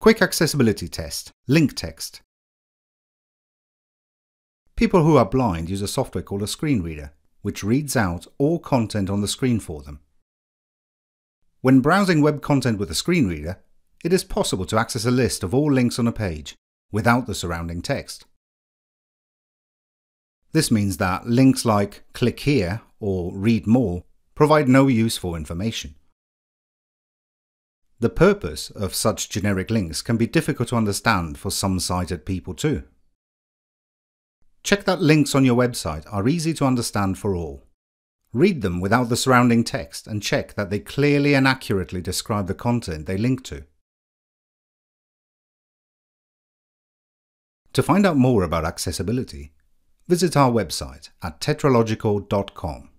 Quick Accessibility Test Link Text People who are blind use a software called a screen reader, which reads out all content on the screen for them. When browsing web content with a screen reader, it is possible to access a list of all links on a page without the surrounding text. This means that links like click here or read more provide no useful information. The purpose of such generic links can be difficult to understand for some sighted people too. Check that links on your website are easy to understand for all. Read them without the surrounding text and check that they clearly and accurately describe the content they link to. To find out more about accessibility, visit our website at tetralogical.com.